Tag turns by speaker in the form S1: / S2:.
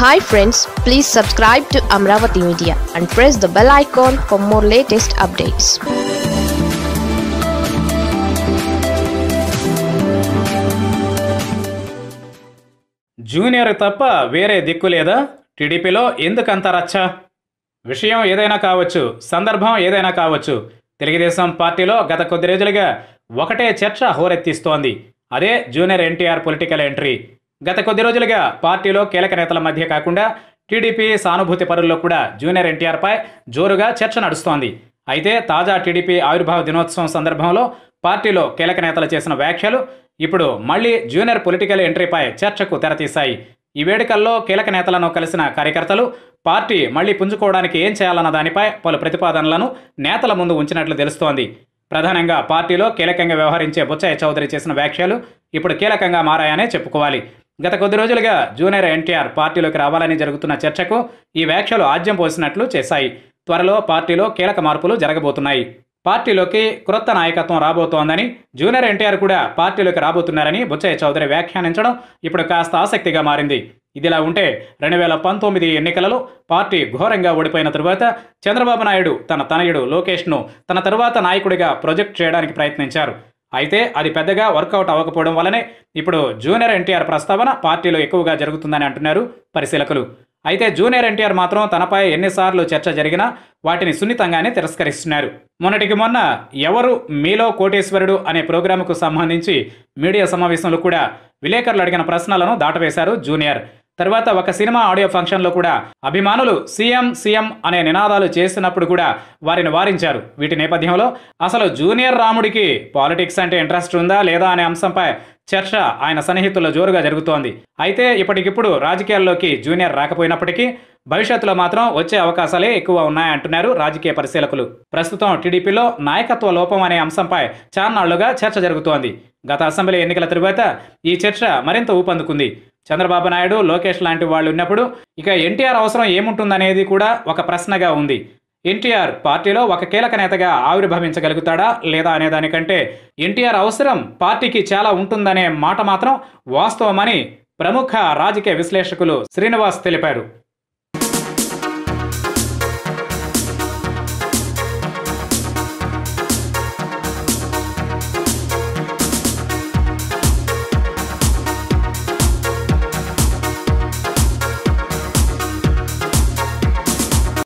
S1: Hi friends please subscribe to Amaravati media and press the bell icon for more latest updates
S2: junior తప్ప వేరే దిక్కు లేదా? టీడీపీలో ఎందుకంత రచ్చ? విషయం ఏదైనా కావచ్చు సందర్భం ఏదైనా కావచ్చు. తెలుగుదేశం పార్టీలో గత కొద్ది రోజులుగా ఒకటే చర్చ హోరెత్తిస్తోంది. అదే జూనియర్ ఎన్టీఆర్ పొలిటికల్ ఎంట్రీ. గత కొద్ది రోజులుగా పార్టీలో కీలక నేతల మధ్య కాకుండా టీడీపీ సానుభూతి పరుల్లో కూడా జూనియర్ ఎన్టీఆర్పై జోరుగా చర్చ నడుస్తోంది. అయితే తాజా టీడీపీ ఆవిర్భావ దినోత్సవం సందర్భంలో పార్టీలో కీలక నేతలు చేసిన వ్యాఖ్యలు ఇప్పుడు మళ్ళీ జూనియర్ పొలిటికల్ ఎంట్రీపై చర్చకు తెరతీశాయి. ఈ వేడుకల్లో కీలక నేతలను కలిసిన కార్యకర్తలు పార్టీ మళ్ళీ పుంజుకోవడానికి ఏం చేయాలన్న దానిపై పలు ప్రతిపాదనలను నేతల ముందు ఉంచినట్లు తెలుస్తోంది. ప్రధానంగా పార్టీలో కీలకంగా వ్యవహరించే బుచ్చయ్య చౌదరి చేసిన వ్యాఖ్యలు ఇప్పుడు కీలకంగా మారాయనే చెప్పుకోవాలి. గత కొద్ది రోజులుగా జూనియర్ ఎన్టీఆర్ పార్టీలోకి రావాలని జరుగుతున్న చర్చకు ఈ వ్యాఖ్యలు ఆజ్యం పోసినట్లు చేశాయి. త్వరలో పార్టీలో కీలక మార్పులు జరగబోతున్నాయి. పార్టీలోకి క్రొత్త నాయకత్వం రాబోతోందని జూనియర్ ఎన్టీఆర్ కూడా పార్టీలోకి రాబోతున్నారని బుచ్చయ్య చౌదరి వ్యాఖ్యానించడం ఇప్పుడు కాస్త ఆసక్తిగా మారింది. ఇదిలా ఉంటే రెండు వేల పంతొమ్మిది ఎన్నికలలో పార్టీ ఘోరంగా ఓడిపోయిన తరువాత చంద్రబాబు నాయుడు తన తనయుడు లోకేష్ను తన తరువాత నాయకుడిగా ప్రొజెక్ట్ చేయడానికి ప్రయత్నించారు. అయితే అది పెద్దగా వర్కౌట్ అవ్వకపోవడం వల్లనే ఇప్పుడు జూనియర్ ఎన్టీఆర్ ప్రస్తావన పార్టీలో ఎక్కువగా జరుగుతుందని అంటున్నారు పరిశీలకులు. అయితే జూనియర్ ఎన్టీఆర్ మాత్రం తనపై ఎన్నిసార్లు చర్చ జరిగినా వాటిని సున్నితంగానే తిరస్కరిస్తున్నారు. మొన్నటికి మొన్న ఎవరు మీలో కోటేశ్వరుడు అనే ప్రోగ్రాంకు సంబంధించి మీడియా సమావేశంలో కూడా విలేకరులు అడిగిన ప్రశ్నలను దాటవేశారు జూనియర్. తర్వాత ఒక సినిమా ఆడియో ఫంక్షన్లో కూడా అభిమానులు సీఎం సీఎం అనే నినాదాలు చేసినప్పుడు కూడా వారిని వారించారు. వీటి నేపథ్యంలో అసలు జూనియర్ రాముడికి పాలిటిక్స్ అంటే ఇంట్రెస్ట్ ఉందా లేదా అనే అంశంపై చర్చ ఆయన సన్నిహితుల్లో జోరుగా జరుగుతోంది. అయితే ఇప్పటికిప్పుడు రాజకీయాల్లోకి జూనియర్ రాకపోయినప్పటికీ భవిష్యత్తులో మాత్రం వచ్చే అవకాశాలే ఎక్కువ ఉన్నాయంటున్నారు రాజకీయ పరిశీలకులు. ప్రస్తుతం టీడీపీలో నాయకత్వ లోపం అనే అంశంపై చాన్నాళ్ళుగా చర్చ జరుగుతోంది. గత అసెంబ్లీ ఎన్నికల తరువాత ఈ చర్చ మరింత ఊపందుకుంది. చంద్రబాబు నాయుడు లోకేష్ లాంటి వాళ్ళు ఉన్నప్పుడు ఇక ఎన్టీఆర్ అవసరం ఏముంటుందనేది కూడా ఒక ప్రశ్నగా ఉంది. ఎన్టీఆర్ పార్టీలో ఒక కీలక నేతగా ఆవిర్భవించగలుగుతాడా లేదా అనే దానికంటే ఎన్టీఆర్ అవసరం పార్టీకి చాలా ఉంటుందనే మాట మాత్రం వాస్తవమని ప్రముఖ రాజకీయ విశ్లేషకులు శ్రీనివాస్ తెలిపారు.